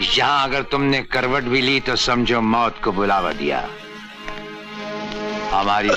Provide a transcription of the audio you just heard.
यहाँ अगर तुमने करवट भी ली तो समझो मौत को बुलावा दिया। हमारी